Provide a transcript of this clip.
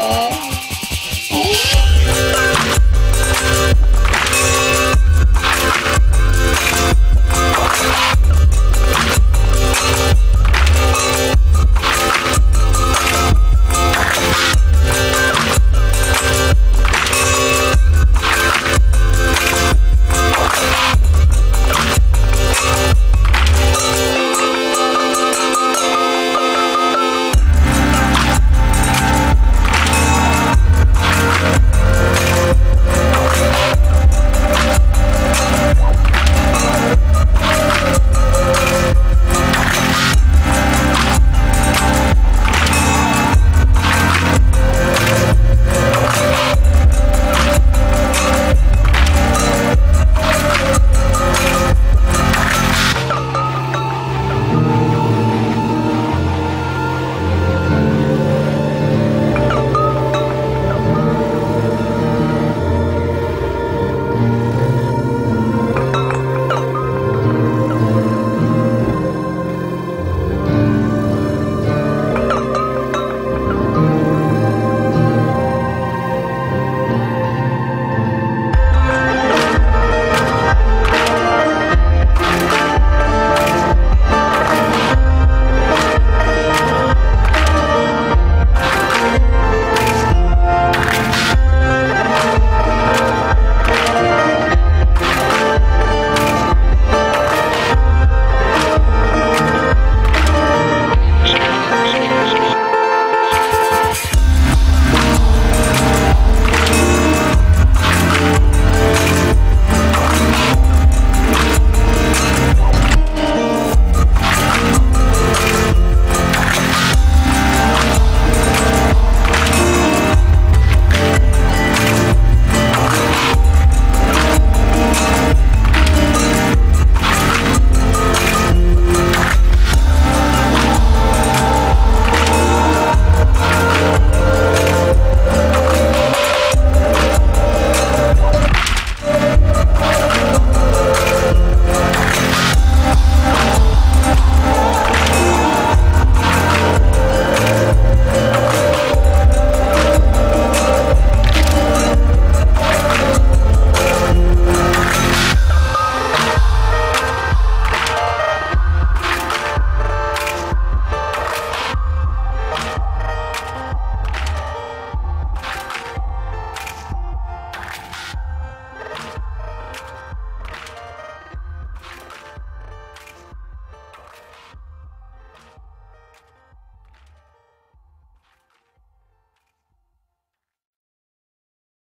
Oh.